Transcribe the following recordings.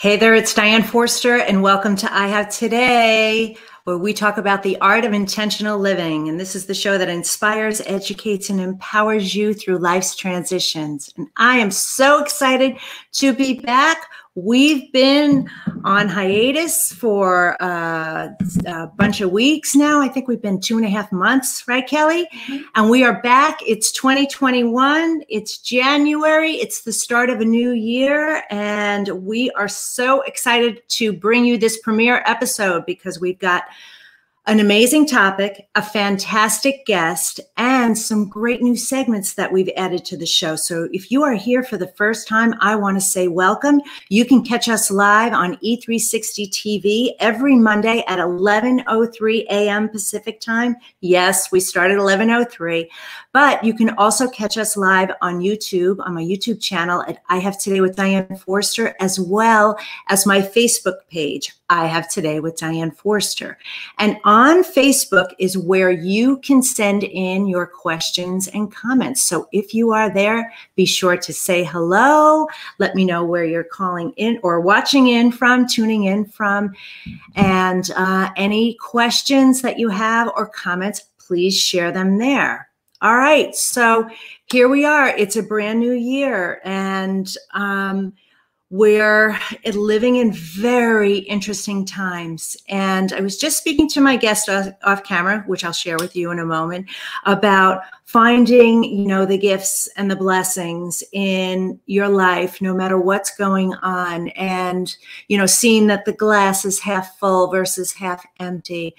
Hey there, it's Diane Forster, and welcome to I Have Today, where we talk about the art of intentional living. And this is the show that inspires, educates, and empowers you through life's transitions. And I am so excited to be back We've been on hiatus for uh, a bunch of weeks now. I think we've been two and a half months, right, Kelly? Mm-hmm. And we are back. It's 2021. It's January. It's the start of a new year. And we are so excited to bring you this premiere episode because we've got an amazing topic, a fantastic guest, and some great new segments that we've added to the show. So if you are here for the first time, I want to say welcome. You can catch us live on E360 TV every Monday at 11:03 a.m. Pacific time. Yes, we start at 11:03, but you can also catch us live on YouTube on my YouTube channel at I Have Today with Diane Forster as well as my Facebook page. I Have Today with Diane Forster. And on Facebook is where you can send in your questions and comments. So if you are there, be sure to say hello. Let me know where you're calling in or watching in from, tuning in from. And uh, any questions that you have or comments, please share them there. All right. So here we are. It's a brand new year. And, um, we're living in very interesting times. And I was just speaking to my guest off, off, camera, which I'll share with you in a moment, about finding, you know, the gifts and the blessings in your life, no matter what's going on. And, you know, seeing that the glass is half full versus half empty.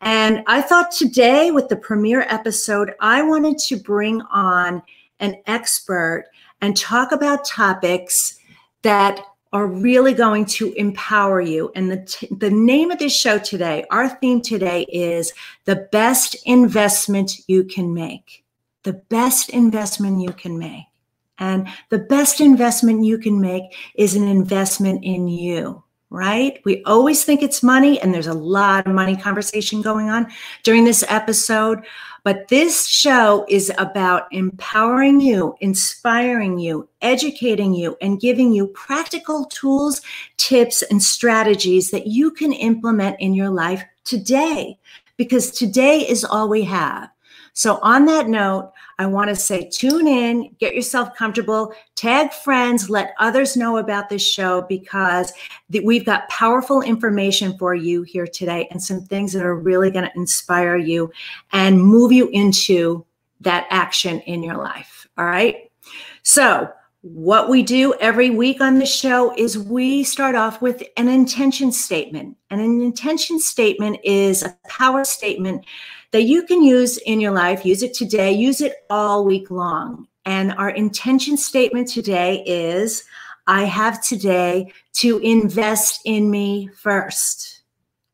And I thought today with the premiere episode, I wanted to bring on an expert and talk about topics that are really going to empower you. And the, the name of this show today, our theme today is the best investment you can make. The best investment you can make. And the best investment you can make is an investment in you right? We always think it's money, and there's a lot of money conversation going on during this episode. But this show is about empowering you, inspiring you, educating you, and giving you practical tools, tips, and strategies that you can implement in your life today, because today is all we have. So, on that note, I want to say tune in, get yourself comfortable, tag friends, let others know about this show because we've got powerful information for you here today and some things that are really going to inspire you and move you into that action in your life. All right. So, what we do every week on the show is we start off with an intention statement. And an intention statement is a power statement that you can use in your life. Use it today, use it all week long. And our intention statement today is I have today to invest in me first.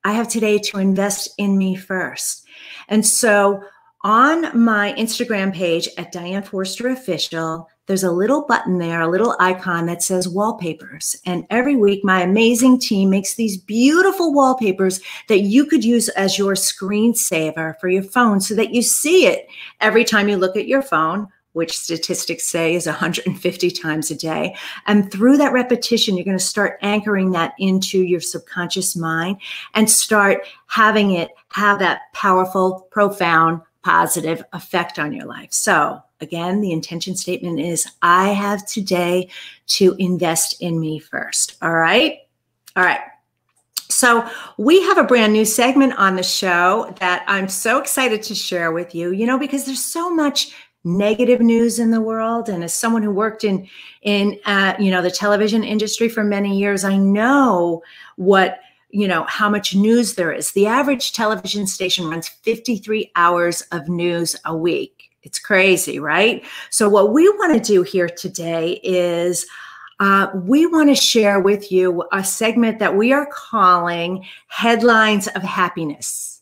I have today to invest in me first. And so on my Instagram page at Diane Forster Official, there's a little button there, a little icon that says wallpapers. And every week, my amazing team makes these beautiful wallpapers that you could use as your screensaver for your phone so that you see it every time you look at your phone which statistics say is 150 times a day. And through that repetition, you're going to start anchoring that into your subconscious mind and start having it have that powerful, profound, positive effect on your life. So, again, the intention statement is I have today to invest in me first. All right. All right. So, we have a brand new segment on the show that I'm so excited to share with you, you know, because there's so much negative news in the world and as someone who worked in in uh, you know the television industry for many years i know what you know how much news there is. The average television station runs 53 hours of news a week. It's crazy right? So what we want to do here today is uh, we want to share with you a segment that we are calling headlines of happiness.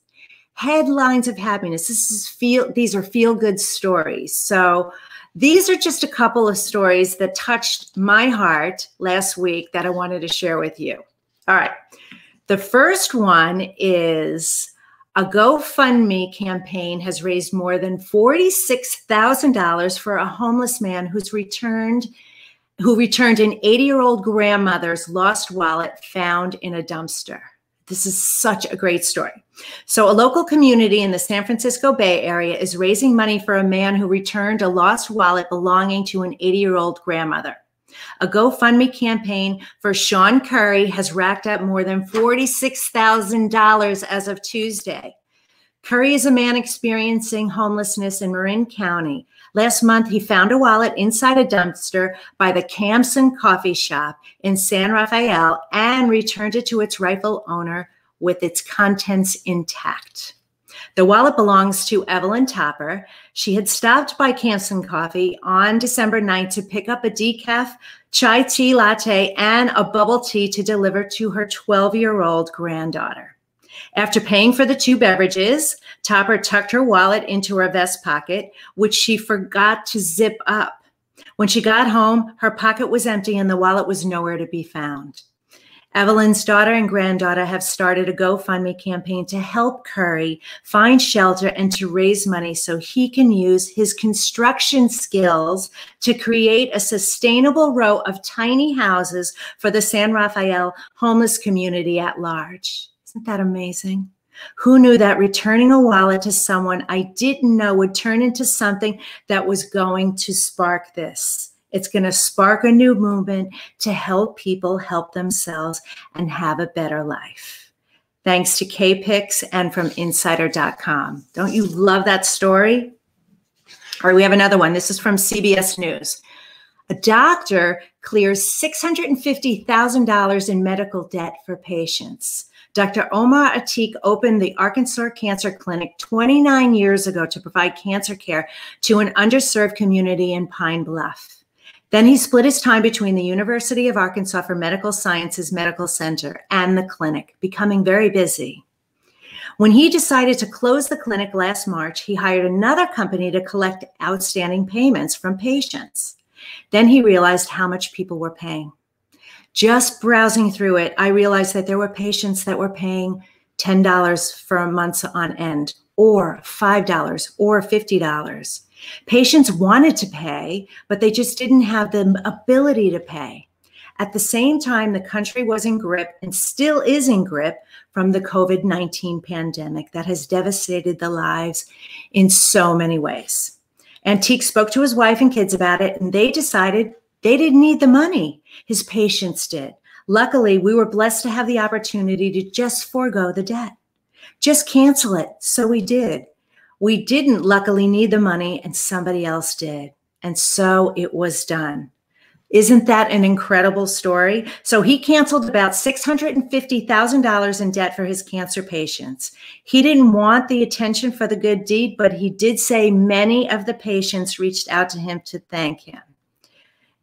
Headlines of happiness. This is feel these are feel good stories. So these are just a couple of stories that touched my heart last week that i wanted to share with you. All right the first one is a GoFundMe campaign has raised more than $46,000 for a homeless man who's returned who returned an 80 year old grandmother's lost wallet found in a dumpster. This is such a great story. So, a local community in the San Francisco Bay Area is raising money for a man who returned a lost wallet belonging to an 80 year old grandmother. A GoFundMe campaign for Sean Curry has racked up more than $46,000 as of Tuesday. Curry is a man experiencing homelessness in Marin County. Last month, he found a wallet inside a dumpster by the Camson Coffee Shop in San Rafael and returned it to its rightful owner with its contents intact. The wallet belongs to Evelyn Topper. She had stopped by Camson Coffee on December 9th to pick up a decaf chai tea latte and a bubble tea to deliver to her 12 year old granddaughter. After paying for the two beverages, Topper tucked her wallet into her vest pocket, which she forgot to zip up. When she got home, her pocket was empty and the wallet was nowhere to be found. Evelyn's daughter and granddaughter have started a GoFundMe campaign to help Curry find shelter and to raise money so he can use his construction skills to create a sustainable row of tiny houses for the San Rafael homeless community at large. Isn't that amazing? Who knew that returning a wallet to someone I didn't know would turn into something that was going to spark this? It's going to spark a new movement to help people help themselves and have a better life. Thanks to KPIX and from insider.com. Don't you love that story? All right, we have another one. This is from CBS News. A doctor clears $650,000 in medical debt for patients. Dr. Omar Atiq opened the Arkansas Cancer Clinic 29 years ago to provide cancer care to an underserved community in Pine Bluff. Then he split his time between the University of Arkansas for Medical Sciences Medical Center and the clinic, becoming very busy. When he decided to close the clinic last March, he hired another company to collect outstanding payments from patients. Then he realized how much people were paying. Just browsing through it, I realized that there were patients that were paying $10 for months on end, or $5 or $50. Patients wanted to pay, but they just didn't have the ability to pay. At the same time, the country was in grip and still is in grip from the COVID 19 pandemic that has devastated the lives in so many ways. Atiq spoke to his wife and kids about it, and they decided they didn't need the money. His patients did. Luckily, we were blessed to have the opportunity to just forego the debt. Just cancel it. So we did. We didn't luckily need the money, and somebody else did. And so it was done. Isn't that an incredible story? So he canceled about $650,000 in debt for his cancer patients. He didn't want the attention for the good deed, but he did say many of the patients reached out to him to thank him.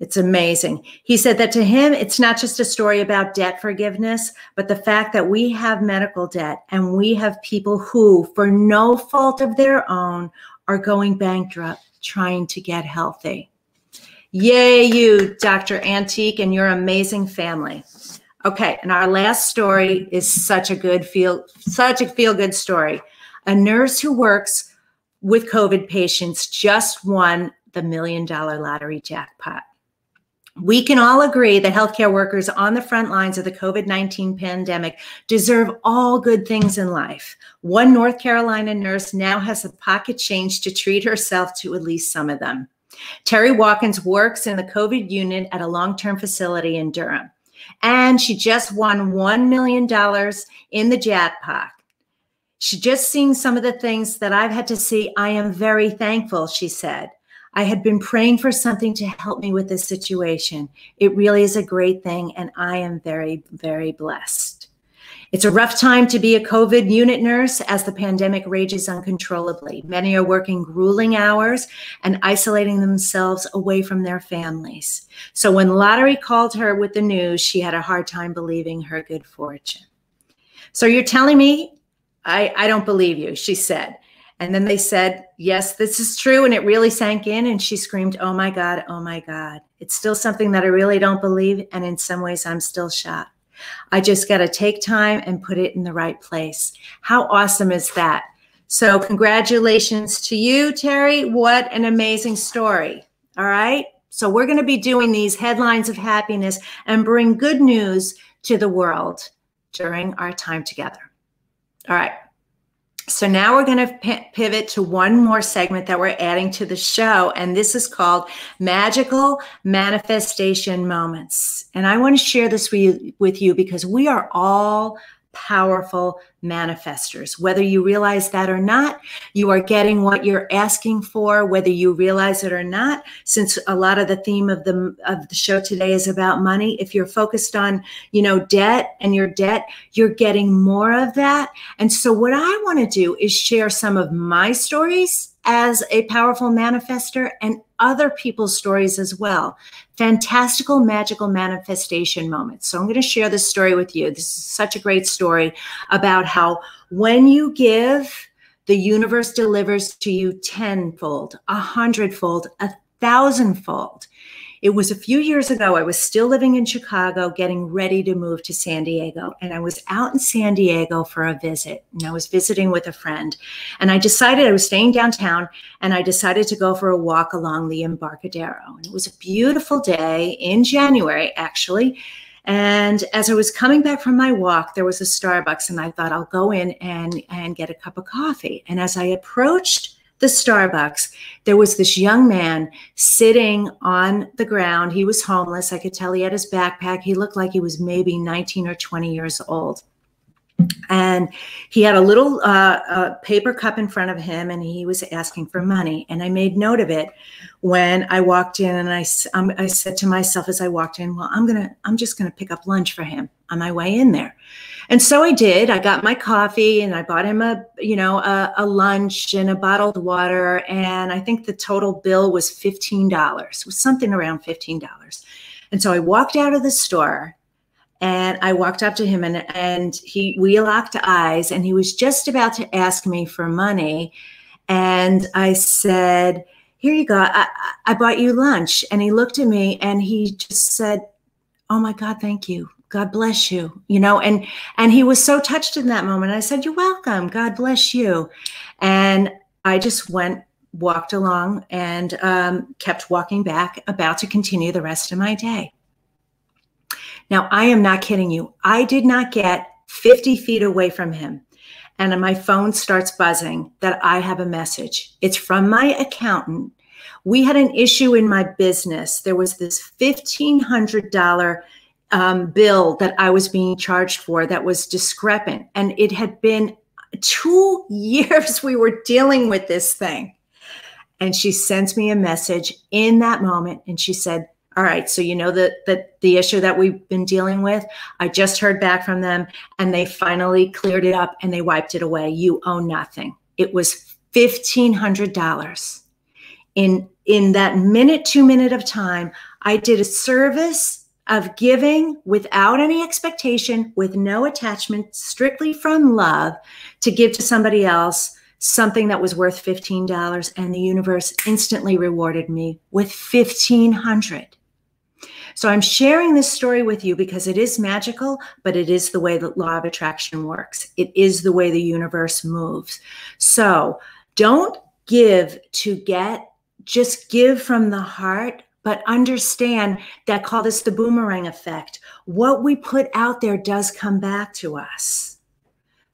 It's amazing. He said that to him, it's not just a story about debt forgiveness, but the fact that we have medical debt and we have people who, for no fault of their own, are going bankrupt trying to get healthy. Yay, you, Dr. Atiq, and your amazing family. Okay, and our last story is such a good feel, such a feel good story. A nurse who works with COVID patients just won the million dollar lottery jackpot. We can all agree that healthcare workers on the front lines of the COVID 19 pandemic deserve all good things in life. One North Carolina nurse now has a pocket change to treat herself to at least some of them. Terry Watkins works in the COVID unit at a long term facility in Durham, and she just won $1 million in the jackpot. She just seen some of the things that I've had to see. I am very thankful, she said. I had been praying for something to help me with this situation. It really is a great thing, and I am very, very blessed. It's a rough time to be a COVID unit nurse as the pandemic rages uncontrollably. Many are working grueling hours and isolating themselves away from their families. So when Lottery called her with the news, she had a hard time believing her good fortune. So you're telling me I, I don't believe you, she said. And then they said, Yes, this is true. And it really sank in. And she screamed, Oh my God, oh my God. It's still something that I really don't believe. And in some ways, I'm still shocked. I just got to take time and put it in the right place. How awesome is that? So, congratulations to you, Terry. What an amazing story. All right. So we're going to be doing these headlines of happiness and bring good news to the world during our time together. All right. So now we're going to pivot to one more segment that we're adding to the show, and this is called Magical Manifestation Moments. And I want to share this with you, with you because we are all powerful manifestors. Whether you realize that or not, you are getting what you're asking for, whether you realize it or not. Since a lot of the theme of the of the show today is about money, if you're focused on, you know, debt and your debt, you're getting more of that. And so what I want to do is share some of my stories as a powerful manifester and other people's stories as well. Fantastical, magical manifestation moments. So I'm going to share this story with you. This is such a great story about how when you give, the universe delivers to you tenfold, a hundredfold, a thousandfold. It was a few years ago. I was still living in Chicago, getting ready to move to San Diego. And I was out in San Diego for a visit. And I was visiting with a friend. And I decided I was staying downtown and I decided to go for a walk along the Embarcadero. And it was a beautiful day in January, actually. And as I was coming back from my walk, there was a Starbucks, and I thought I'll go in and, and get a cup of coffee. And as I approached the Starbucks, there was this young man sitting on the ground. He was homeless. I could tell he had his backpack. He looked like he was maybe 19 or 20 years old. And he had a little uh, a paper cup in front of him and he was asking for money. And I made note of it when I walked in and I, um, I said to myself as I walked in, well, I'm going to, I'm just going to pick up lunch for him on my way in there. And so I did. I got my coffee and I bought him a, you know, a, a lunch and a bottled water. And I think the total bill was $15. It was something around $15. And so I walked out of the store and I walked up to him and, and he, we locked eyes and he was just about to ask me for money. And I said, here you go. I, I bought you lunch. And he looked at me and he just said, oh my God, thank you. God bless you. You know, and and he was so touched in that moment. I said, You're welcome. God bless you. And I just went, walked along and um, kept walking back, about to continue the rest of my day. Now, I am not kidding you. I did not get 50 feet away from him. And my phone starts buzzing that I have a message. It's from my accountant. We had an issue in my business. There was this $1,500 um, bill that I was being charged for that was discrepant. And it had been two years we were dealing with this thing. And she sent me a message in that moment and she said, all right, so you know that the issue that we've been dealing with, I just heard back from them and they finally cleared it up and they wiped it away. You owe nothing. It was $1500. In in that minute 2 minute of time, I did a service of giving without any expectation, with no attachment, strictly from love to give to somebody else something that was worth $15 and the universe instantly rewarded me with 1500 so i'm sharing this story with you because it is magical but it is the way that law of attraction works. It is the way the universe moves. So don't give to get just give from the heart but understand that call this the boomerang effect. What we put out there does come back to us.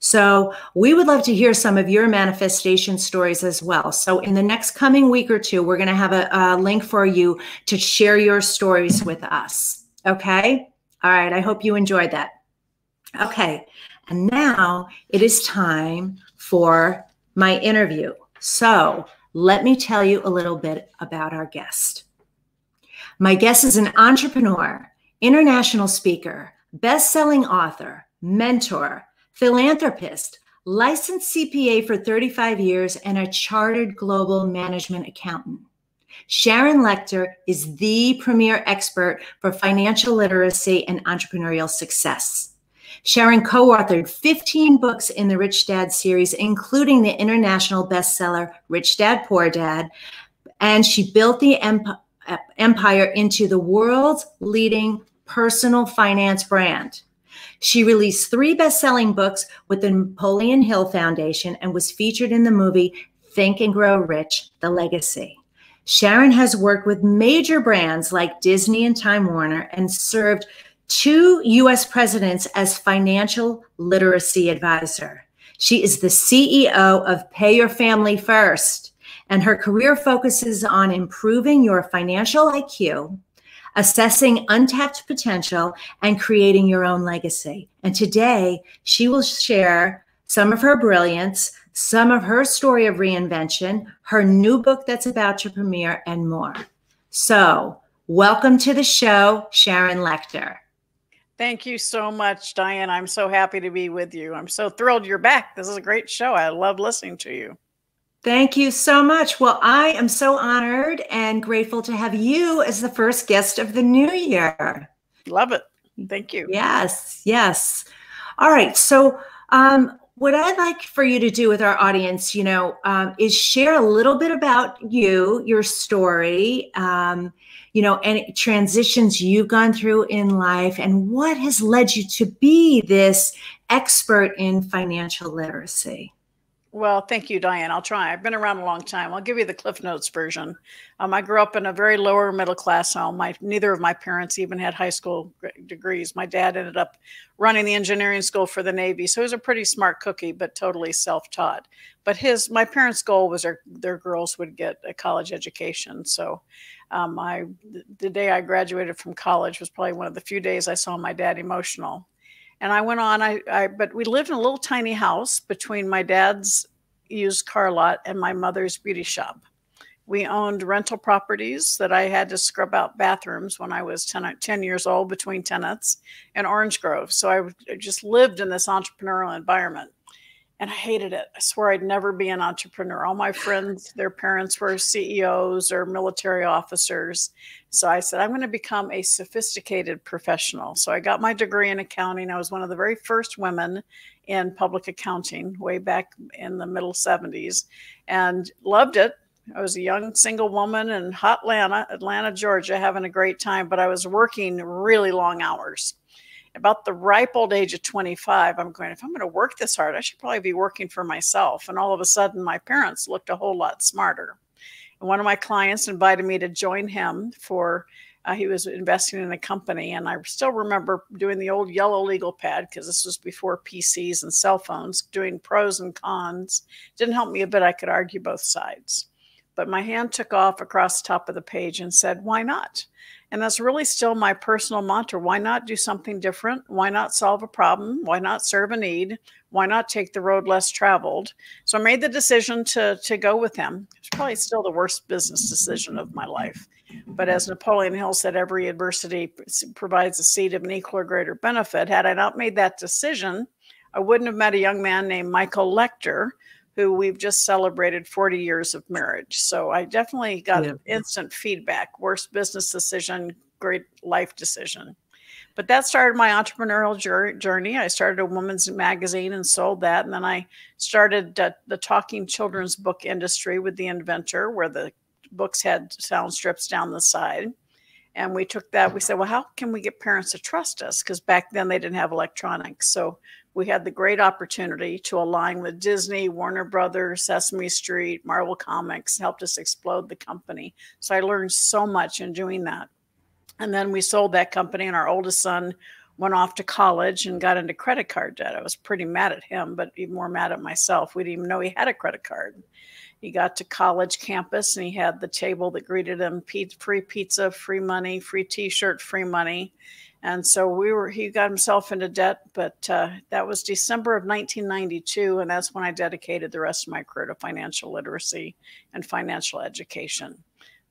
So we would love to hear some of your manifestation stories as well. So in the next coming week or two, we're going to have a, a link for you to share your stories with us. Okay. All right. I hope you enjoyed that. Okay. And now it is time for my interview. So let me tell you a little bit about our guest. My guest is an entrepreneur, international speaker, best selling author, mentor, philanthropist, licensed CPA for 35 years, and a chartered global management accountant. Sharon Lechter is the premier expert for financial literacy and entrepreneurial success. Sharon co authored 15 books in the Rich Dad series, including the international bestseller Rich Dad Poor Dad, and she built the empire empire into the world's leading personal finance brand. She released three best selling books with the Napoleon Hill Foundation and was featured in the movie Think and Grow Rich The Legacy. Sharon has worked with major brands like Disney and Time Warner and served two US presidents as financial literacy advisor. She is the CEO of Pay Your Family First, and her career focuses on improving your financial IQ, assessing untapped potential, and creating your own legacy. And today, she will share some of her brilliance, some of her story of reinvention, her new book that's about to premiere, and more. So, welcome to the show, Sharon Lechter. Thank you so much, Diane. I'm so happy to be with you. I'm so thrilled you're back. This is a great show. I love listening to you. Thank you so much. Well, I am so honored and grateful to have you as the first guest of the new year. Love it. Thank you. Yes, yes. All right. So, um, what I'd like for you to do with our audience, you know, um, is share a little bit about you, your story, um, you know, any transitions you've gone through in life, and what has led you to be this expert in financial literacy. Well, thank you, Diane. I'll try. I've been around a long time. I'll give you the Cliff Notes version. Um, I grew up in a very lower middle class home. My neither of my parents even had high school degrees. My dad ended up running the engineering school for the Navy, so he was a pretty smart cookie, but totally self-taught. But his my parents' goal was their their girls would get a college education. So, um, I the day I graduated from college was probably one of the few days I saw my dad emotional and I went on. I, I but we lived in a little tiny house between my dad's used car lot and my mother's beauty shop. We owned rental properties that I had to scrub out bathrooms when I was 10, 10 years old between tenants in Orange Grove. So I just lived in this entrepreneurial environment and I hated it. I swore I'd never be an entrepreneur. All my friends, their parents were CEOs or military officers. So I said, I'm going to become a sophisticated professional. So I got my degree in accounting. I was one of the very first women in public accounting way back in the middle 70s and loved it. I was a young single woman in hot Atlanta, Atlanta, Georgia, having a great time, but I was working really long hours about the ripe old age of 25, I'm going, if I'm going to work this hard, I should probably be working for myself. And all of a sudden, my parents looked a whole lot smarter. And one of my clients invited me to join him for, uh, he was investing in a company. And I still remember doing the old yellow legal pad because this was before PCs and cell phones, doing pros and cons. Didn't help me a bit. I could argue both sides. But my hand took off across the top of the page and said, why not? And that's really still my personal mantra. Why not do something different? Why not solve a problem? Why not serve a need? Why not take the road less traveled? So I made the decision to, to go with him. It's probably still the worst business decision of my life. But as Napoleon Hill said, every adversity provides a seed of an equal or greater benefit. Had I not made that decision, I wouldn't have met a young man named Michael Lechter, who we've just celebrated 40 years of marriage. So I definitely got yeah. instant feedback. Worst business decision, great life decision. But that started my entrepreneurial journey. I started a woman's magazine and sold that. And then I started the talking children's book industry with The Inventor, where the books had sound strips down the side. And we took that, we said, well, how can we get parents to trust us? Because back then they didn't have electronics. So we had the great opportunity to align with Disney, Warner Brothers, Sesame Street, Marvel Comics, helped us explode the company. So I learned so much in doing that. And then we sold that company, and our oldest son went off to college and got into credit card debt. I was pretty mad at him, but even more mad at myself. We didn't even know he had a credit card. He got to college campus and he had the table that greeted him free pizza, free money, free t shirt, free money. And so we were he got himself into debt but uh, that was december of 1992 and that's when i dedicated the rest of my career to financial literacy and financial education.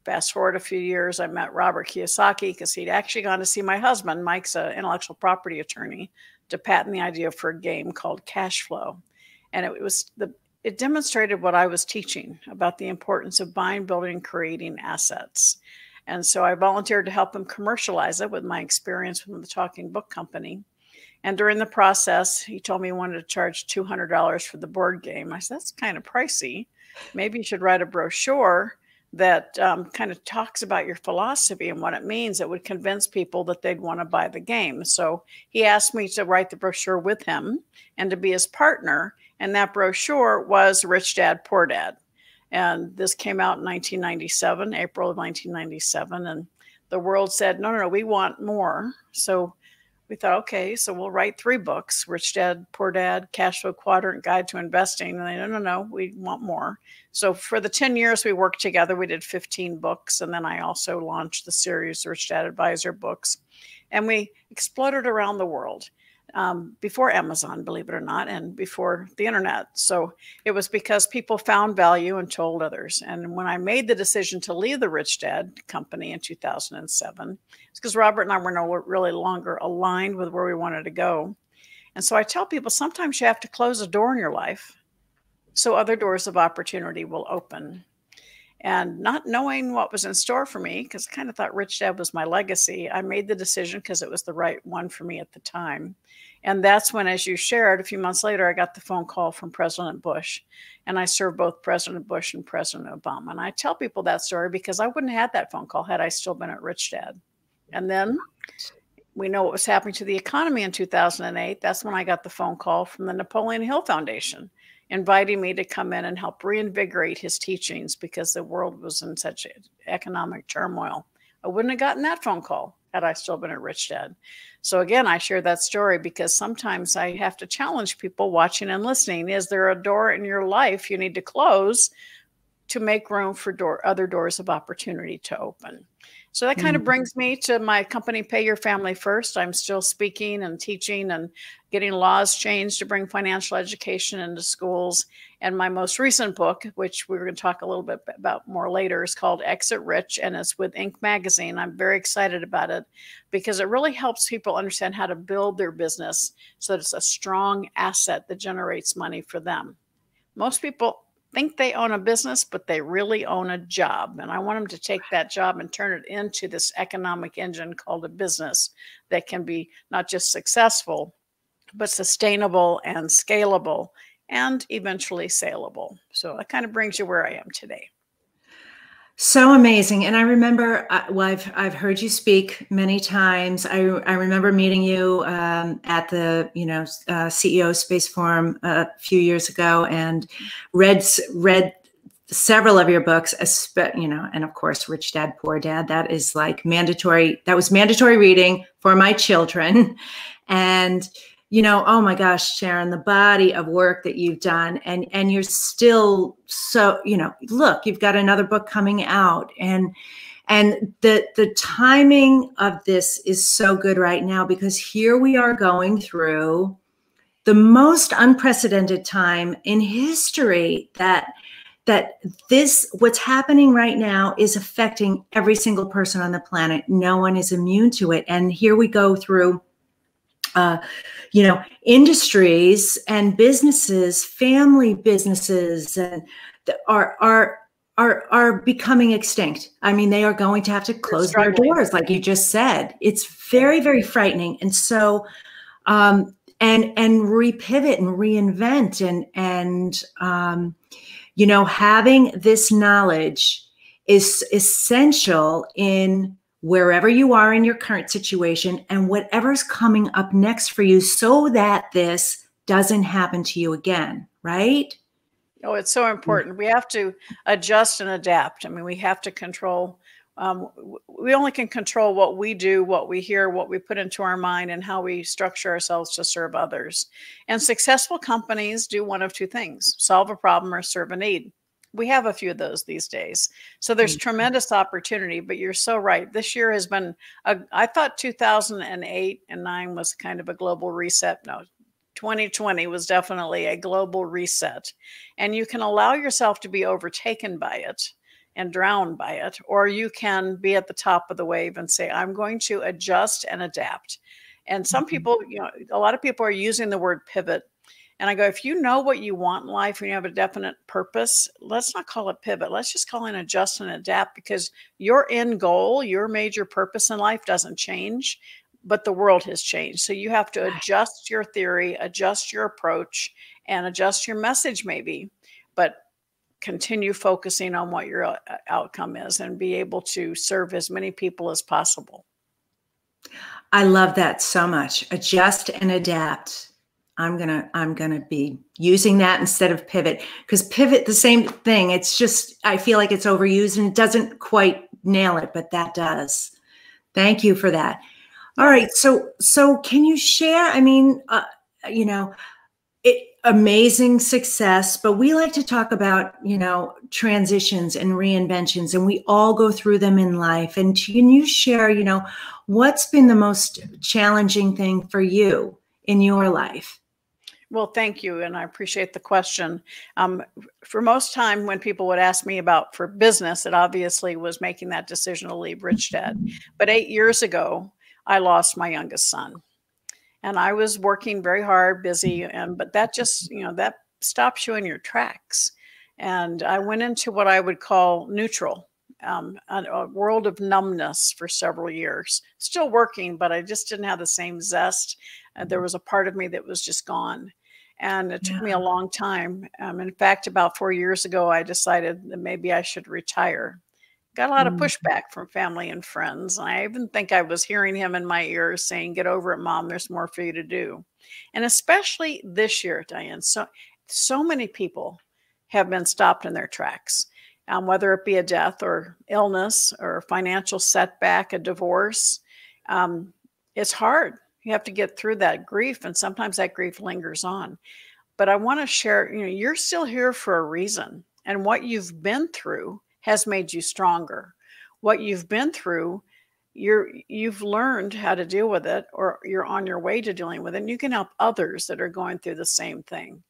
Fast forward a few years i met robert kiyosaki because he'd actually gone to see my husband. Mike's an intellectual property attorney to patent the idea for a game called cash flow. And it was the it demonstrated what i was teaching about the importance of buying building and creating assets and so I volunteered to help him commercialize it with my experience from the Talking Book Company. And during the process, he told me he wanted to charge $200 for the board game. I said, that's kind of pricey. Maybe you should write a brochure that um, kind of talks about your philosophy and what it means that would convince people that they'd want to buy the game. So he asked me to write the brochure with him and to be his partner. And that brochure was Rich Dad, Poor Dad. And this came out in 1997, April of 1997. And the world said, no, no, no, we want more. So we thought, okay, so we'll write three books Rich Dad, Poor Dad, Cash Flow Quadrant, Guide to Investing. And they, no, no, no, we want more. So for the 10 years we worked together, we did 15 books. And then I also launched the series Rich Dad Advisor books. And we exploded around the world um, before Amazon, believe it or not, and before the internet. So it was because people found value and told others. And when I made the decision to leave the Rich Dad company in 2007, it's because Robert and I were no really longer aligned with where we wanted to go. And so I tell people sometimes you have to close a door in your life so other doors of opportunity will open. And not knowing what was in store for me, because I kind of thought Rich Dad was my legacy, I made the decision because it was the right one for me at the time. And that's when, as you shared, a few months later, I got the phone call from President Bush. And I served both President Bush and President Obama. And I tell people that story because I wouldn't have had that phone call had I still been at Rich Dad. And then we know what was happening to the economy in 2008. That's when I got the phone call from the Napoleon Hill Foundation inviting me to come in and help reinvigorate his teachings because the world was in such economic turmoil. I wouldn't have gotten that phone call had I still been at Rich Dad. So again, I share that story because sometimes I have to challenge people watching and listening. Is there a door in your life you need to close to make room for door, other doors of opportunity to open? So that kind of mm-hmm. brings me to my company, Pay Your Family First. I'm still speaking and teaching and getting laws changed to bring financial education into schools. And my most recent book, which we're going to talk a little bit about more later, is called Exit Rich and it's with Inc. Magazine. I'm very excited about it because it really helps people understand how to build their business so that it's a strong asset that generates money for them. Most people think they own a business, but they really own a job. And I want them to take that job and turn it into this economic engine called a business that can be not just successful, but sustainable and scalable and eventually saleable. So that kind of brings you where I am today. So amazing. And I remember, uh, well, I've, I've heard you speak many times. I, I remember meeting you um, at the, you know, uh, CEO Space Forum a few years ago and read, read several of your books, you know, and of course, Rich Dad, Poor Dad, that is like mandatory. That was mandatory reading for my children. And you know oh my gosh sharon the body of work that you've done and and you're still so you know look you've got another book coming out and and the the timing of this is so good right now because here we are going through the most unprecedented time in history that that this what's happening right now is affecting every single person on the planet. No one is immune to it and here we go through uh, you know, industries and businesses, family businesses, and are are are are becoming extinct. I mean, they are going to have to close their doors, like you just said. It's very very frightening, and so. Um, and and repivot and reinvent and and um, you know having this knowledge is essential in wherever you are in your current situation and whatever's coming up next for you so that this doesn't happen to you again, right? Oh, it's so important. We have to adjust and adapt. I mean, we have to control. Um, we only can control what we do, what we hear, what we put into our mind, and how we structure ourselves to serve others. And successful companies do one of two things solve a problem or serve a need we have a few of those these days. So there's mm-hmm. tremendous opportunity, but you're so right. This year has been, a, I thought 2008 and 9 was kind of a global reset. No, 2020 was definitely a global reset. And you can allow yourself to be overtaken by it and drowned by it, or you can be at the top of the wave and say, I'm going to adjust and adapt. And some mm-hmm. people, you know, a lot of people are using the word pivot and I go, if you know what you want in life and you have a definite purpose, let's not call it pivot. Let's just call it adjust and adapt because your end goal, your major purpose in life doesn't change, but the world has changed. So you have to adjust your theory, adjust your approach, and adjust your message, maybe, but continue focusing on what your uh, outcome is and be able to serve as many people as possible. I love that so much. Adjust and adapt I'm gonna I'm gonna be using that instead of pivot because pivot the same thing. It's just I feel like it's overused and it doesn't quite nail it, but that does. Thank you for that. All right, so so can you share? I mean, uh, you know, it amazing success, but we like to talk about you know transitions and reinventions, and we all go through them in life. And can you share? You know, what's been the most challenging thing for you in your life? Well, thank you, and I appreciate the question. Um, for most time, when people would ask me about for business, it obviously was making that decision to leave Rich Dad. But eight years ago, I lost my youngest son, and I was working very hard, busy, and but that just you know that stops you in your tracks. And I went into what I would call neutral, um, a, a, world of numbness for several years. Still working, but I just didn't have the same zest. Uh, there was a part of me that was just gone. And it took yeah. me a long time. Um, in fact, about four years ago, I decided that maybe I should retire. Got a lot mm. of pushback from family and friends. And I even think I was hearing him in my ears saying, Get over it, mom. There's more for you to do. And especially this year, Diane, so, so many people have been stopped in their tracks, um, whether it be a death or illness or financial setback, a divorce. Um, it's hard you have to get through that grief and sometimes that grief lingers on. But i want to share you know you're still here for a reason and what you've been through has made you stronger. What you've been through you're you've learned how to deal with it or you're on your way to dealing with it and you can help others that are going through the same thing.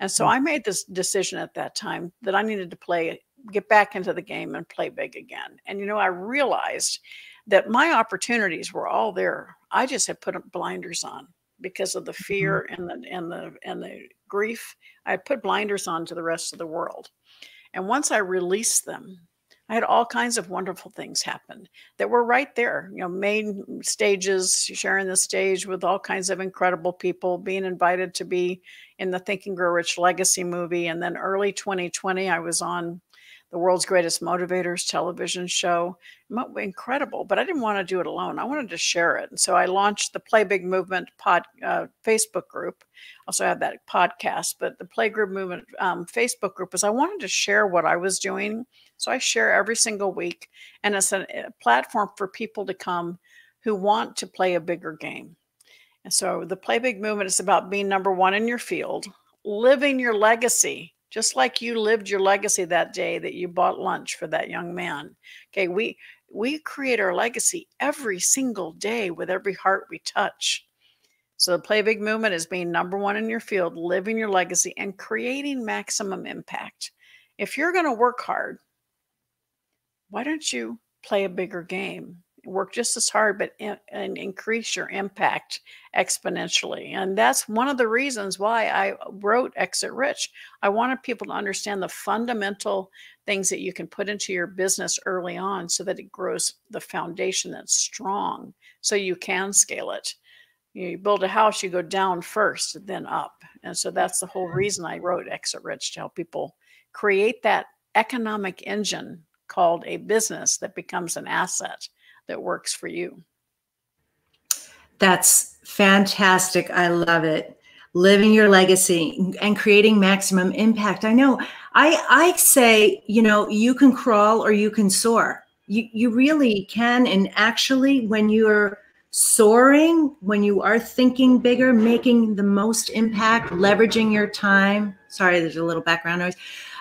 And so mm. i made this decision at that time that i needed to play get back into the game and play big again. And you know i realized that my opportunities were all there. I just had put blinders on because of the mm-hmm. fear and the and the and the grief. I put blinders on to the rest of the world. And once I released them, I had all kinds of wonderful things happen that were right there. You know, main stages, sharing the stage with all kinds of incredible people, being invited to be in the Think and Grow Rich Legacy movie. And then early 2020, I was on the world's greatest motivators television show. Incredible, but I didn't want to do it alone. I wanted to share it. And so I launched the Play Big Movement pod, uh, Facebook group. Also have that podcast, but the Play Group Movement um, Facebook group is I wanted to share what I was doing. So I share every single week, and it's a, a platform for people to come who want to play a bigger game. And so the Play Big Movement is about being number one in your field, living your legacy just like you lived your legacy that day that you bought lunch for that young man. Okay, we we create our legacy every single day with every heart we touch. So the Play Big movement is being number one in your field, living your legacy and creating maximum impact. If you're going to work hard, why don't you play a bigger game? Work just as hard, but in, and increase your impact exponentially. And that's one of the reasons why I uh, wrote Exit Rich. I wanted people to understand the fundamental things that you can put into your business early on so that it grows the foundation that's strong so you can scale it. You build a house, you go down first, then up. And so that's the whole mm-hmm. reason I wrote Exit Rich to help people create that economic engine called a business that becomes an asset that works for you. That's fantastic. I love it. Living your legacy and creating maximum impact. I know. I I say, you know, you can crawl or you can soar. You you really can and actually when you're soaring, when you are thinking bigger, making the most impact, leveraging your time. Sorry, there's a little background noise.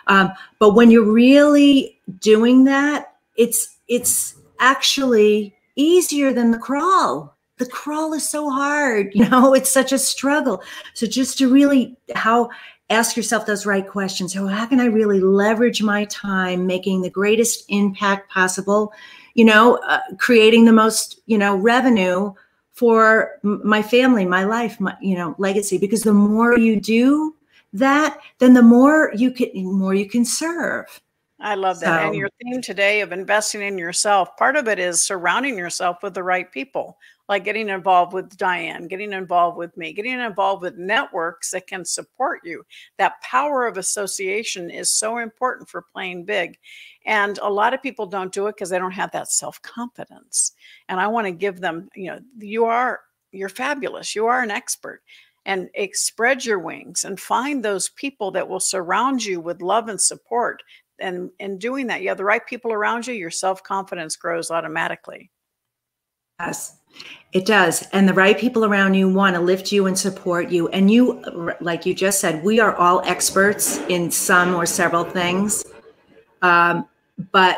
Um, but when you're really doing that, it's it's actually easier than the crawl. The crawl is so hard, you know, it's such a struggle. So just to really how ask yourself those right questions. So how can I really leverage my time making the greatest impact possible? You know, uh, creating the most, you know, revenue for my family, my life, my, you know, legacy because the more you do that, then the more you can more you can serve. I love that. So, and your theme today of investing in yourself, part of it is surrounding yourself with the right people, like getting involved with Diane, getting involved with me, getting involved with networks that can support you. That power of association is so important for playing big. And a lot of people don't do it because they don't have that self confidence. And I want to give them, you know, you are, you're fabulous. You are an expert and spread your wings and find those people that will surround you with love and support. And in doing that, you have the right people around you, your self confidence grows automatically. Yes, it does. And the right people around you want to lift you and support you. And you, like you just said, we are all experts in some or several things. Um, but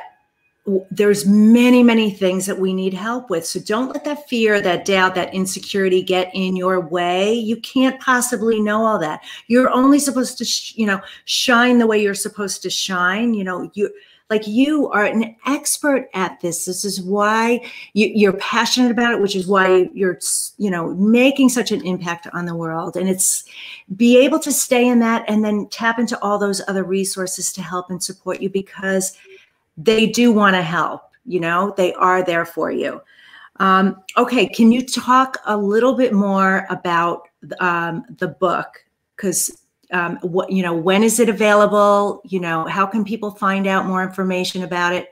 there's many many things that we need help with. So don't let that fear that doubt that insecurity get in your way. You can't possibly know all that. You're only supposed to you know shine the way you're supposed to shine. You know you like you are an expert at this. This is why you, are passionate about it which is why you're you know making such an impact on the world. And it's be able to stay in that and then tap into all those other resources to help and support you because they do want to help you know? They are there for you. Um, okay can you talk a little bit more about um, the book? Because um, what you know when is it available? You know how can people find out more information about it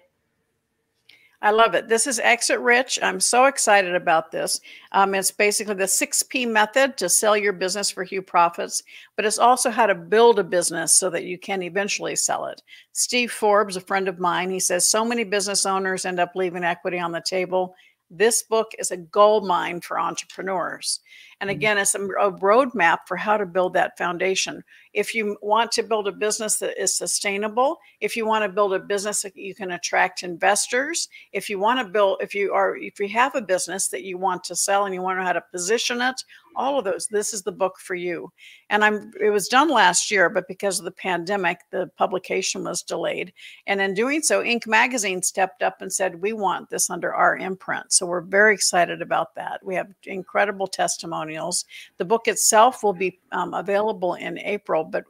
I love it. This is Exit Rich. I'm so excited about this. Um, it's basically the 6P method to sell your business for huge profits, but it's also how to build a business so that you can eventually sell it. Steve Forbes, a friend of mine, he says so many business owners end up leaving equity on the table. This book is a gold mine for entrepreneurs. And mm-hmm. again, it's a, a roadmap for how to build that foundation. If you want to build a business that is sustainable, if you want to build a business that you can attract investors, if you want to build, if you are, if you have a business that you want to sell and you want to know how to position it, all of those, this is the book for you. And I'm, it was done last year, but because of the pandemic, the publication was delayed. And in doing so, Inc. Magazine stepped up and said, we want this under our imprint. So we're very excited about that. We have incredible testimony testimonials. The book itself will be um, available in April, but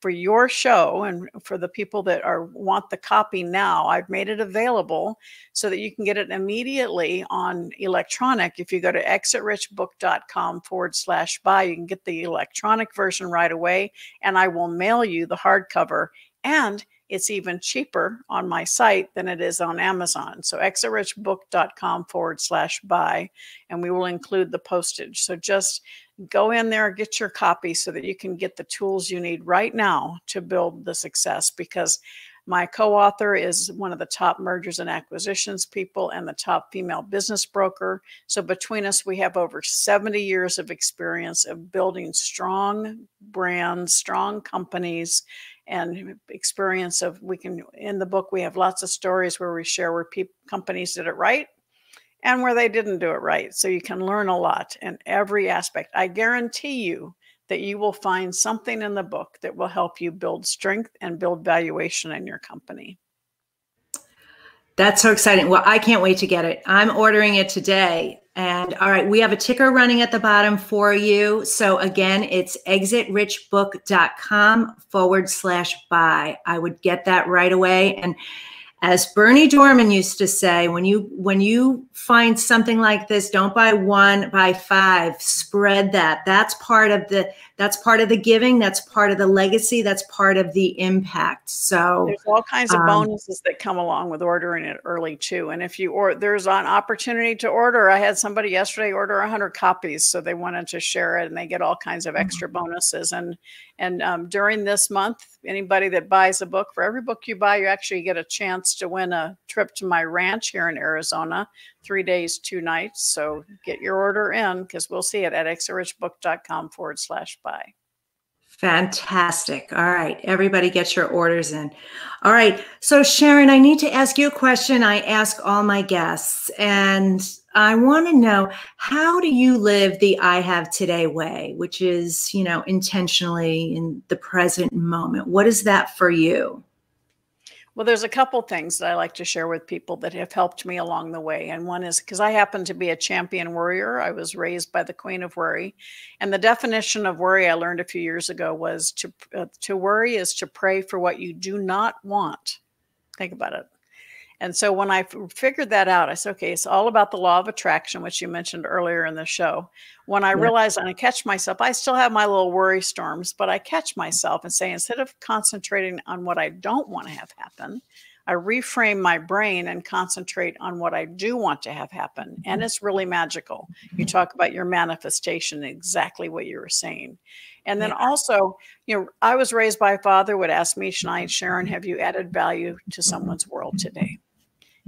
for your show and for the people that are want the copy now, I've made it available so that you can get it immediately on electronic. If you go to exitrichbook.com forward slash buy, you can get the electronic version right away, and I will mail you the hardcover. And it's even cheaper on my site than it is on Amazon. So exitrichbook.com forward slash buy, and we will include the postage. So just go in there, get your copy so that you can get the tools you need right now to build the success because my co author is one of the top mergers and acquisitions people and the top female business broker. So, between us, we have over 70 years of experience of building strong brands, strong companies, and experience of we can in the book we have lots of stories where we share where people companies did it right and where they didn't do it right. So you can learn a lot in every aspect. I guarantee you that you will find something in the book that will help you build strength and build valuation in your company. That's so exciting. Well i can't wait to get it. I'm ordering it today and all right, we have a ticker running at the bottom for you. So again, it's exitrichbook.com forward slash buy. I would get that right away. And as Bernie Dorman used to say, when you when you find something like this, don't buy one, buy five. Spread that. That's part of the that's part of the giving. That's part of the legacy. That's part of the impact. So there's all kinds of um, bonuses that come along with ordering it early too. And if you or there's an opportunity to order, I had somebody yesterday order 100 copies, so they wanted to share it, and they get all kinds of mm-hmm. extra bonuses. And and um, during this month, anybody that buys a book, for every book you buy, you actually get a chance to win a trip to my ranch here in Arizona, three days, two nights. So get your order in because we'll see it at exitrichbook.com forward slash buy. Fantastic. All right. Everybody get your orders in. All right. So, Sharon, I need to ask you a question I ask all my guests. And I want to know how do you live the I have today way, which is, you know, intentionally in the present moment? What is that for you? Well, there's a couple things that I like to share with people that have helped me along the way. And one is because I happen to be a champion worrier. I was raised by the queen of worry. And the definition of worry I learned a few years ago was to, uh, to worry is to pray for what you do not want. Think about it. And so when I figured that out, I said, okay, it's all about the law of attraction, which you mentioned earlier in the show. When I yeah. realized and I catch myself, I still have my little worry storms, but I catch myself and say, instead of concentrating on what I don't want to have happen, I reframe my brain and concentrate on what I do want to have happen. And it's really magical. You mm-hmm. talk about your manifestation, exactly what you were saying. And then yeah. also, you know, I was raised by a father would ask me, Shania, Sharon, have you added value to someone's world today?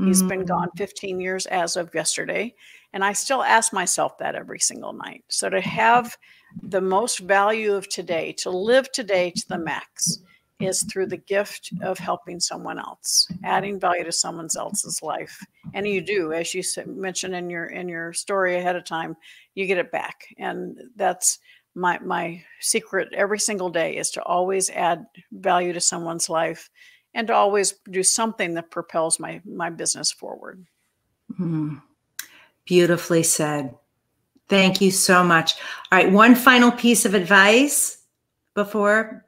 He's been gone mm. 15 years as of yesterday. And I still ask myself that every single night. So to have the most value of today, to live today to the max, is through the gift of helping someone else, adding value to someone else's life. And you do, as you mentioned in your in your story ahead of time, you get it back. And that's my my secret every single day is to always add value to someone's life and to always do something that propels my my business forward. Mm. Beautifully said. Thank you so much. All right, one final piece of advice before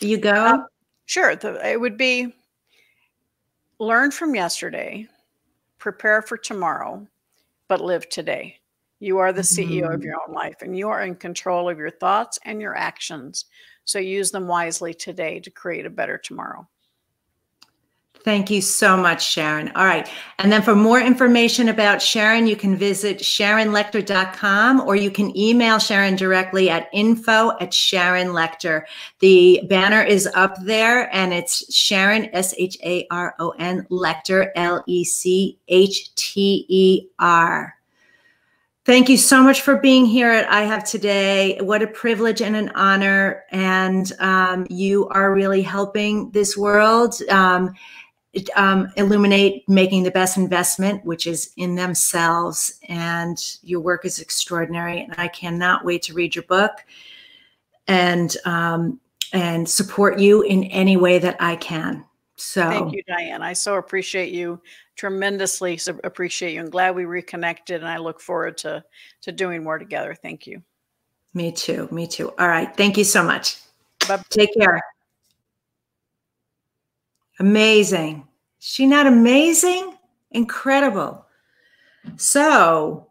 you go? Uh, sure. The, it would be learn from yesterday, prepare for tomorrow, but live today. You are the CEO mm-hmm. of your own life and you are in control of your thoughts and your actions. So use them wisely today to create a better tomorrow. Thank you so much, Sharon. All right. And then for more information about Sharon, you can visit sharonlechter.com or you can email Sharon directly at info at Sharon Lechter. The banner is up there and it's Sharon, S H A R O N, Lechter, L E C H T E R. Thank you so much for being here at I Have Today. What a privilege and an honor. And um, you are really helping this world. Um, um, illuminate making the best investment, which is in themselves. And your work is extraordinary. And I cannot wait to read your book and um, and support you in any way that I can. So thank you, Diane. I so appreciate you tremendously. Appreciate you, and glad we reconnected. And I look forward to to doing more together. Thank you. Me too. Me too. All right. Thank you so much. Bye. Take care. Amazing. She not amazing? Incredible. So,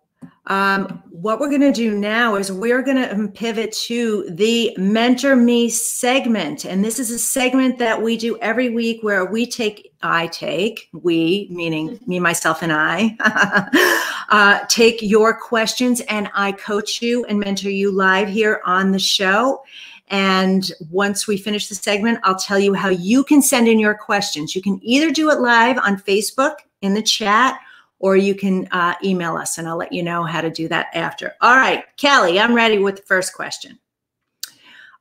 um, what we're going to do now is we're going to pivot to the Mentor Me segment. And this is a segment that we do every week where we take, I take, we, meaning me, myself, and I, uh, take your questions and I coach you and mentor you live here on the show. And once we finish the segment, I'll tell you how you can send in your questions. You can either do it live on Facebook in the chat, or you can uh, email us, and I'll let you know how to do that after. All right, Kelly, I'm ready with the first question.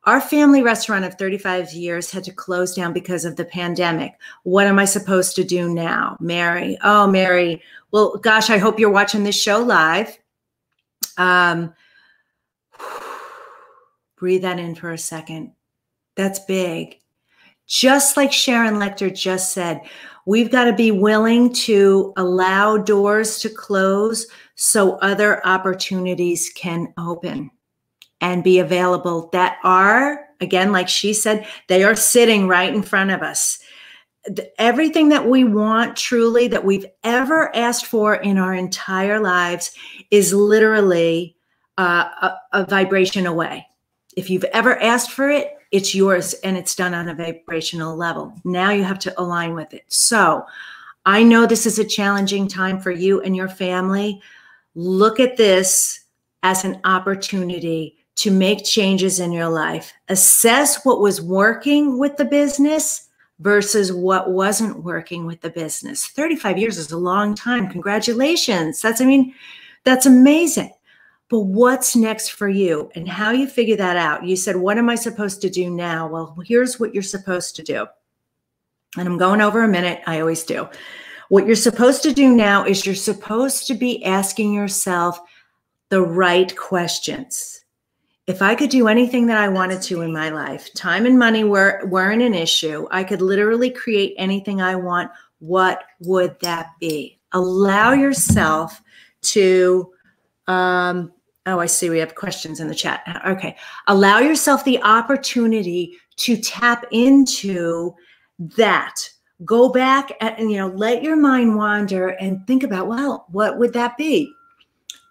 Our family restaurant of 35 years had to close down because of the pandemic. What am I supposed to do now? Mary. Oh, Mary. Well, gosh, I hope you're watching this show live. Um, Breathe that in for a second. That's big. Just like Sharon Lechter just said, we've got to be willing to allow doors to close so other opportunities can open and be available that are, again, like she said, they are sitting right in front of us. Everything that we want truly that we've ever asked for in our entire lives is literally uh, a, a vibration away. If you've ever asked for it, it's yours and it's done on a vibrational level. Now you have to align with it. So I know this is a challenging time for you and your family. Look at this as an opportunity to make changes in your life. Assess what was working with the business versus what wasn't working with the business. 35 years is a long time. Congratulations. That's, I mean, that's amazing. But what's next for you and how you figure that out? You said, What am I supposed to do now? Well, here's what you're supposed to do. And I'm going over a minute. I always do. What you're supposed to do now is you're supposed to be asking yourself the right questions. If I could do anything that I wanted to in my life, time and money were, weren't an issue. I could literally create anything I want. What would that be? Allow yourself to um, Oh, I see. We have questions in the chat. Okay. Allow yourself the opportunity to tap into that. Go back and, you know, let your mind wander and think about, well, what would that be?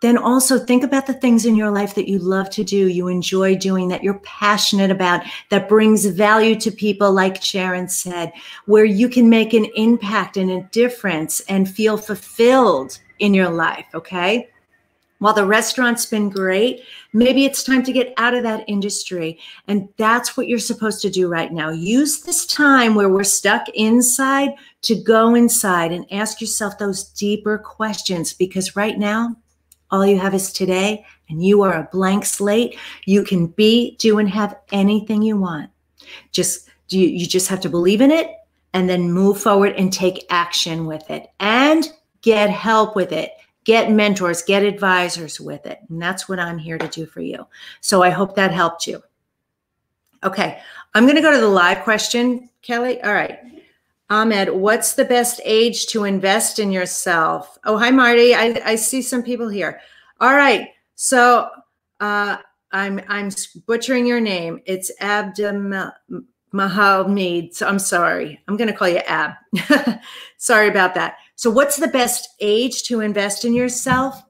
then also think about the things in your life that you love to do, you enjoy doing, that you're passionate about, that brings value to people, like Sharon said, where you can make an impact and a difference and feel fulfilled in your life. Okay. While the restaurant's been great, maybe it's time to get out of that industry. And that's what you're supposed to do right now. Use this time where we're stuck inside to go inside and ask yourself those deeper questions because right now, all you have is today, and you are a blank slate. You can be, do, and have anything you want. Just you, you just have to believe in it and then move forward and take action with it and get help with it. Get mentors, get advisors with it. And that's what I'm here to do for you. So I hope that helped you. Okay, I'm going to go to the live question, Kelly. All right. Ahmed, what's the best age to invest in yourself? Oh, hi, Marty. I, I see some people here. All right. So uh, I'm I'm butchering your name. It's Abdul Mahalmeed. So I'm sorry. I'm going to call you Ab. sorry about that. So what's the best age to invest in yourself?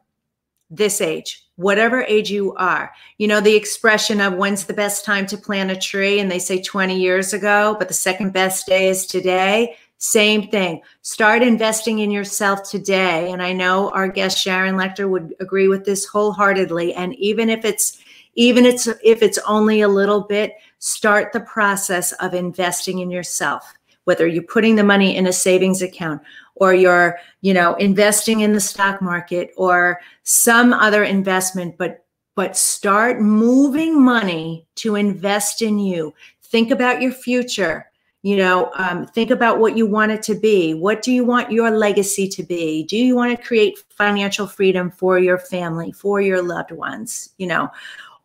This age whatever age you are. You know, the expression of when's the best time to plant a tree? And they say 20 years ago, but the second best day is today. Same thing. Start investing in yourself today. And I know our guest Sharon Lechter would agree with this wholeheartedly. And even if it's even it's if it's only a little bit, start the process of investing in yourself. Whether you're putting the money in a savings account or you're, you know, investing in the stock market or some other investment, but but start moving money to invest in you. Think about your future. You know, um, think about what you want it to be. What do you want your legacy to be? Do you want to create financial freedom for your family, for your loved ones? You know,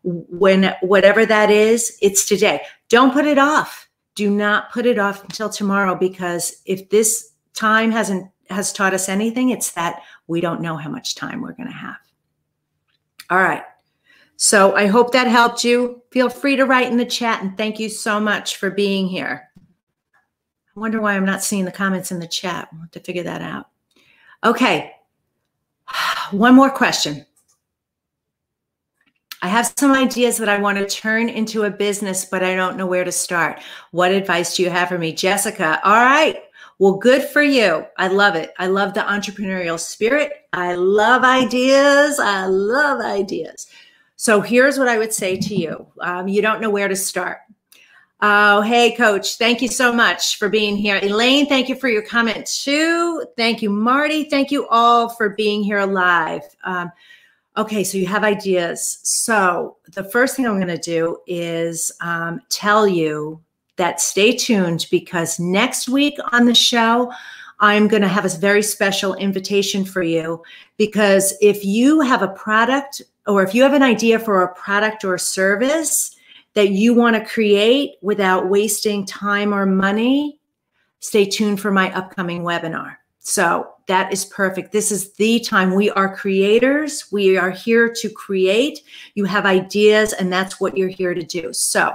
when whatever that is, it's today. Don't put it off. Do not put it off until tomorrow because if this time hasn't has taught us anything, it's that we don't know how much time we're going to have. All right. So I hope that helped you. Feel free to write in the chat and thank you so much for being here. I wonder why I'm not seeing the comments in the chat. We'll have to figure that out. Okay. One more question. I have some ideas that I want to turn into a business, but I don't know where to start. What advice do you have for me? Jessica, all right. Well, good for you. I love it. I love the entrepreneurial spirit. I love ideas. I love ideas. So here's what I would say to you. Um, you don't know where to start. Oh, hey, coach. Thank you so much for being here. Elaine, thank you for your comment too. Thank you, Marty. Thank you all for being here live. Um, okay, so you have ideas. So the first thing I'm going to do is um, tell you that stay tuned because next week on the show, I'm going to have a very special invitation for you because if you have a product or if you have an idea for a product or service that you want to create without wasting time or money, stay tuned for my upcoming webinar. So that is perfect. This is the time. We are creators. We are here to create. You have ideas, and that's what you're here to do. So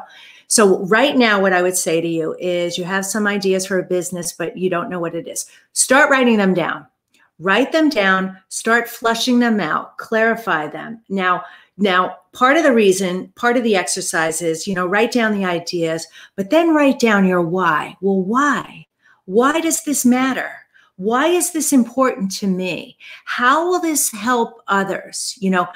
so right now, what I would say to you is you have some ideas for a business, but you don't know what it is. Start writing them down. Write them down, start flushing them out, clarify them. Now, now, part of the reason, part of the exercise is, you know, write down the ideas, but then write down your why. Well, why? Why does this matter? Why is this important to me? How will this help others? You know,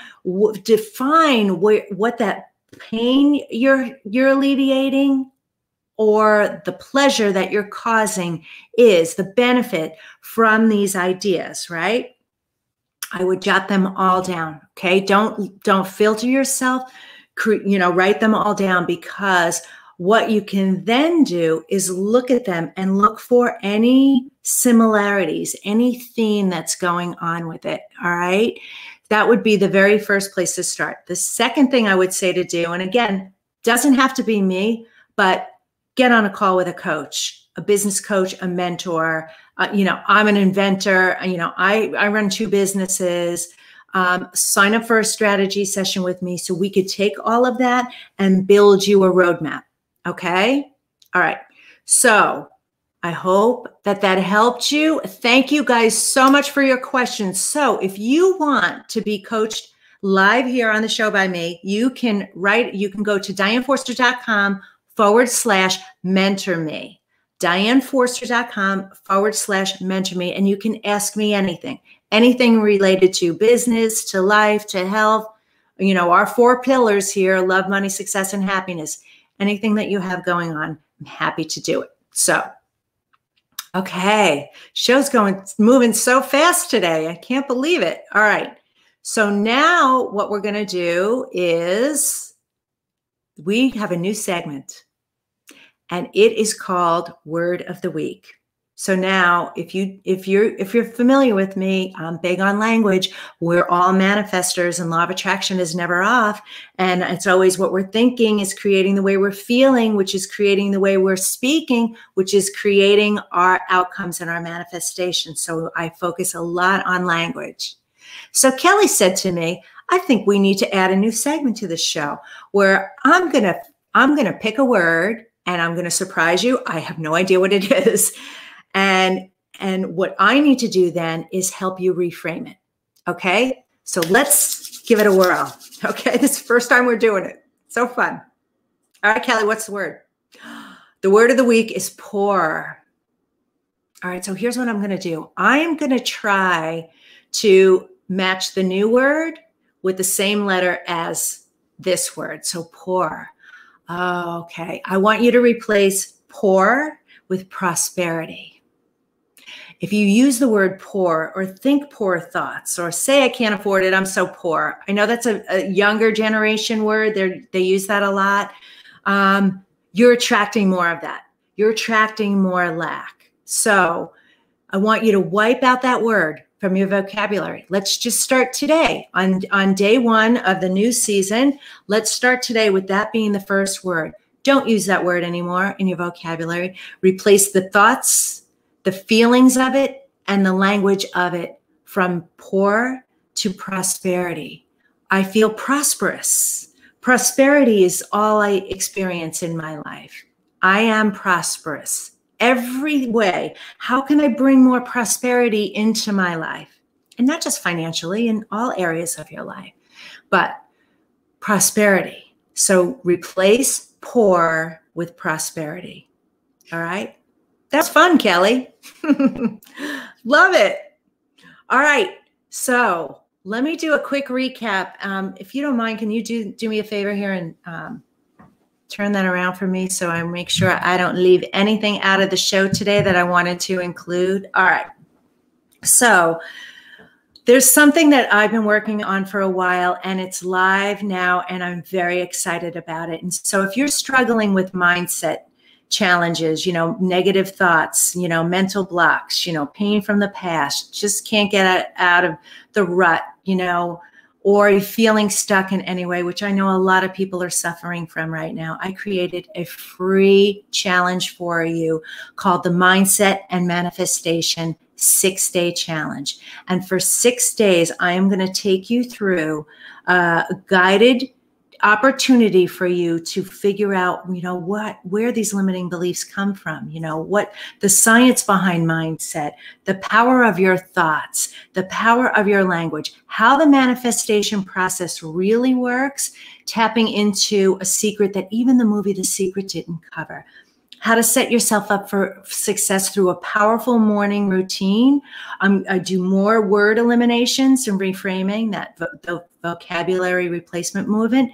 define wh- what that pain you're you're alleviating or the pleasure that you're causing is the benefit from these ideas right? I would jot them all down okay? Don't don't filter yourself you know write them all down because what you can then do is look at them and look for any similarities any theme that's going on with it all right that would be the very first place to start. The second thing I would say to do, and again, doesn't have to be me, but get on a call with a coach, a business coach, a mentor. Uh, you know, I'm an inventor. You know, I, I run two businesses. Um, sign up for a strategy session with me so we could take all of that and build you a roadmap. Okay. All right. So I hope that that helped you. Thank you guys so much for your questions. So, if you want to be coached live here on the show by me, you can write, you can go to dianeforster.com forward slash mentor me. DianeForster.com forward slash mentor me, and you can ask me anything, anything related to business, to life, to health. You know, our four pillars here love, money, success, and happiness. Anything that you have going on, I'm happy to do it. So, okay, show's going, moving so fast today. I can't believe it. All right. So now what we're going to do is we have a new segment and it is called Word of the Week. So now if you if you're if you're familiar with me, I'm big on language. We're all manifestors and law of attraction is never off. And it's always what we're thinking is creating the way we're feeling, which is creating the way we're speaking, which is creating our outcomes and our manifestation. So I focus a lot on language. So Kelly said to me, I think we need to add a new segment to the show where I'm to I'm to pick a word and I'm going to surprise you. I have no idea what it is. And and what I need to do then is help you reframe it. Okay? So let's give it a whirl. Okay? This is the first time we're doing it. So fun. All right, Kelly, what's the word? The word of the week is poor. All right, so here's what I'm going to do. I am going to try to match the new word with the same letter as this word. So poor. Okay. I want you to replace poor with prosperity. If you use the word poor or think poor thoughts or say, I can't afford it, I'm so poor. I know that's a, a younger generation word. they they use that a lot. Um, you're attracting more of that. You're attracting more lack. So I want you to wipe out that word from your vocabulary. Let's just start today on, on day one of the new season. Let's start today with that being the first word. Don't use that word anymore in your vocabulary. Replace the thoughts, the feelings of it, and the language of it from poor to prosperity. I feel prosperous. Prosperity is all I experience in my life. I am prosperous every way. How can I bring more prosperity into my life? And not just financially, in all areas of your life, but prosperity. So replace poor with prosperity. All right. That's fun, Kelly. Love it. All right. So let me do a quick recap. Um, if you don't mind, can you do do me a favor here and um, turn that around for me so I make sure I don't leave anything out of the show today that I wanted to include. All right. So there's something that I've been working on for a while and it's live now and I'm very excited about it. And so if you're struggling with mindset challenges, you know, negative thoughts, you know, mental blocks, you know, pain from the past, just can't get out of the rut, you know, or feeling stuck in any way, which I know a lot of people are suffering from right now, I created a free challenge for you called the Mindset and Manifestation Six Day Challenge. And for six days, I am going to take you through a guided opportunity for you to figure out you know what where these limiting beliefs come from you know what the science behind mindset the power of your thoughts the power of your language how the manifestation process really works tapping into a secret that even the movie the secret didn't cover how to set yourself up for success through a powerful morning routine. Um, I do more word eliminations and reframing that vo- the vocabulary replacement movement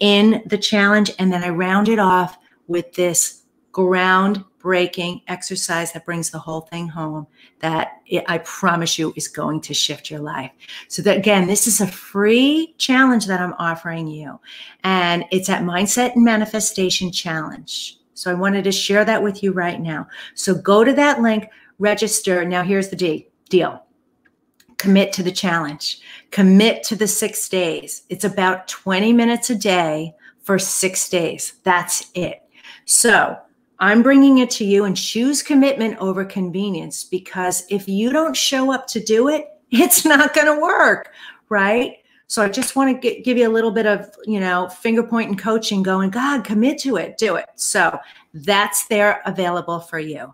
in the challenge. And then I round it off with this groundbreaking exercise that brings the whole thing home that I promise you is going to shift your life. So that again, this is a free challenge that I'm offering you. And it's at Mindset and Manifestation Challenge. So I wanted to share that with you right now. So go to that link, register. Now here's the deal commit to the challenge, commit to the six days. It's about 20 minutes a day for six days. That's it. So I'm bringing it to you and choose commitment over convenience because if you don't show up to do it, it's not going to work, right? So I just want to give you a little bit of, you know, finger point and coaching going, God, commit to it, do it. So that's there available for you.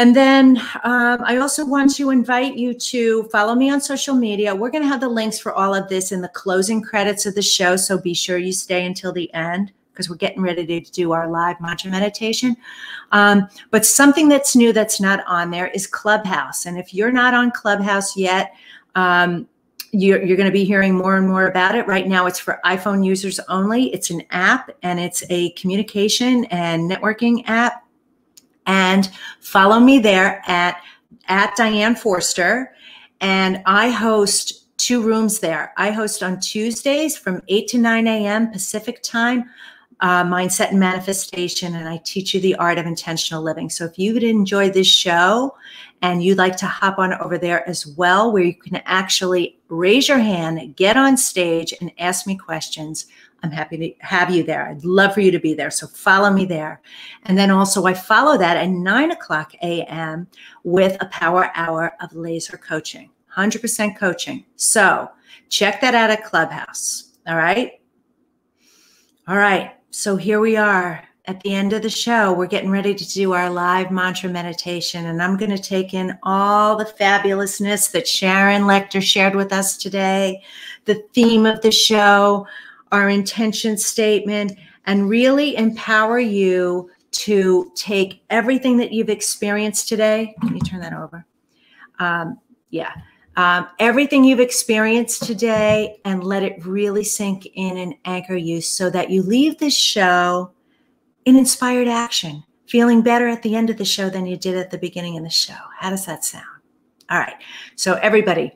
And then um, I also want to invite you to follow me on social media. We're going to have the links for all of this in the closing credits of the show. So be sure you stay until the end because we're getting ready to do our live mantra meditation. Um, but something that's new that's not on there is Clubhouse. And if you're not on Clubhouse yet, um, you're, you're going to be hearing more and more about it. Right now, it's for iPhone users only. It's an app and it's a communication and networking app. And follow me there at, at Diane Forster. And I host two rooms there. I host on Tuesdays from 8 to 9 a.m. Pacific time uh, mindset and manifestation, and I teach you the art of intentional living. So if you would enjoy this show and you'd like to hop on over there as well, where you can actually raise your hand, get on stage, and ask me questions. I'm happy to have you there. I'd love for you to be there. So follow me there. And then also, I follow that at 9 o'clock a.m. with a power hour of laser coaching, 100% coaching. So check that out at Clubhouse. All right. All right. So here we are at the end of the show. We're getting ready to do our live mantra meditation, and I'm going to take in all the fabulousness that Sharon Lechter shared with us today, the theme of the show, our intention statement, and really empower you to take everything that you've experienced today. Can you turn that over? Um, yeah um, everything you've experienced today and let it really sink in and anchor you so that you leave this show in inspired action, feeling better at the end of the show than you did at the beginning of the show. How does that sound? All right. So, everybody,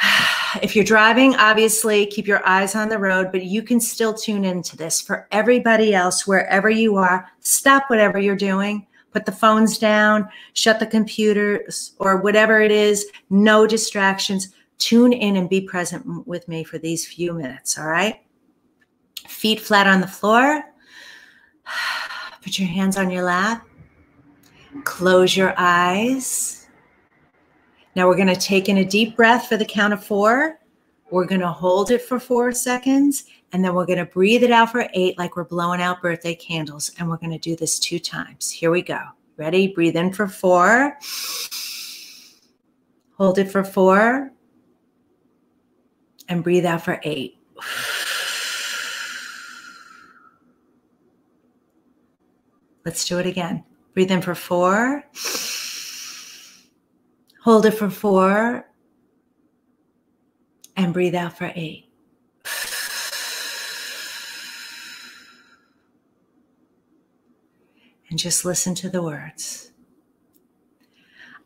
if you're driving, obviously keep your eyes on the road, but you can still tune into this. For everybody else, wherever you are, stop whatever you're doing put the phones down, shut the computers or whatever it is, no distractions. Tune in and be present with me for these few minutes, all right? Feet flat on the floor. Put your hands on your lap. Close your eyes. Now we're going to take in a deep breath for the count of four. We're going to hold it for four seconds and then we're going to breathe it out for eight, like we're blowing out birthday candles. And we're going to do this two times. Here we go. Ready? Breathe in for four. Hold it for four. And breathe out for eight. Let's do it again. Breathe in for four. Hold it for four. And breathe out for eight. and just listen to the words.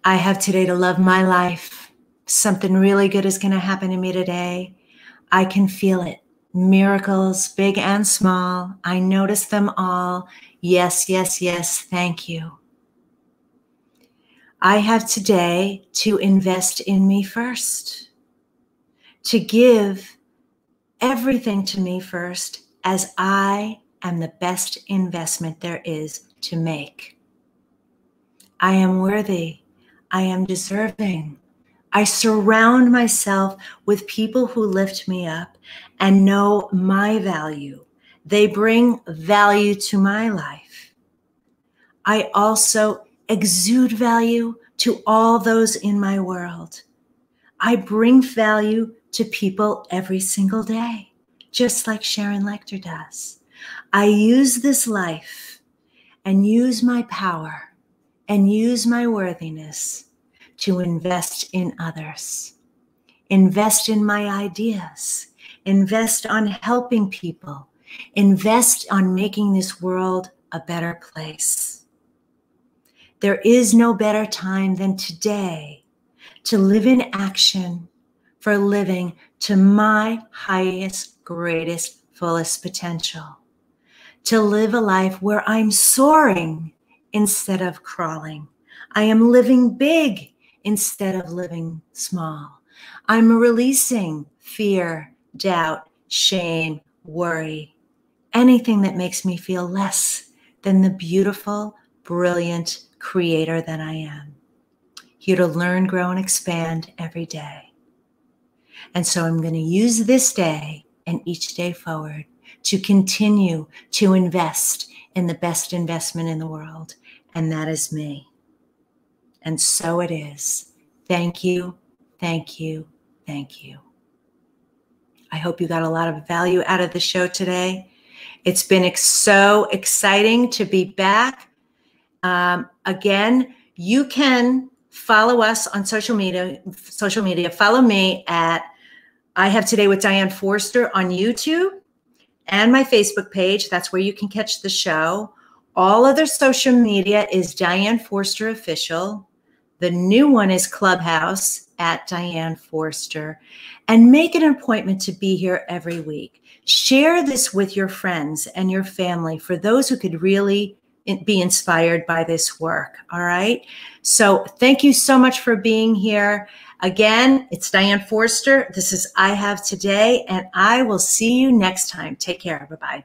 I have today to love my life. Something really good is going to happen to me today. I can feel it. Miracles, big and small. I notice them all. Yes, yes, yes. Thank you. I have today to invest in me first, to give everything to me first, as I am the best investment there is to make. I am worthy. I am deserving. I surround myself with people who lift me up and know my value. They bring value to my life. I also exude value to all those in my world. I bring value to people every single day, just like Sharon Lechter does. I use this life and use my power and use my worthiness to invest in others, invest in my ideas, invest on helping people, invest on making this world a better place. There is no better time than today to live in action for living to my highest, greatest, fullest potential to live a life where I'm soaring instead of crawling. I am living big instead of living small. I'm releasing fear, doubt, shame, worry, anything that makes me feel less than the beautiful, brilliant creator that I am. Here to learn, grow, and expand every day. And so I'm going to use this day and each day forward to continue to invest in the best investment in the world, and that is me. And so it is. Thank you, thank you, thank you. I hope you got a lot of value out of the show today. It's been so exciting to be back. Um, again, you can follow us on social media. Social media. Follow me at I have today with Diane Forster on YouTube and my Facebook page. That's where you can catch the show. All other social media is Diane Forster Official. The new one is Clubhouse at Diane Forster. And make an appointment to be here every week. Share this with your friends and your family for those who could really be inspired by this work. All right. So thank you so much for being here. Again, it's Diane Forster. This is I Have Today, and I will see you next time. Take care. Bye bye.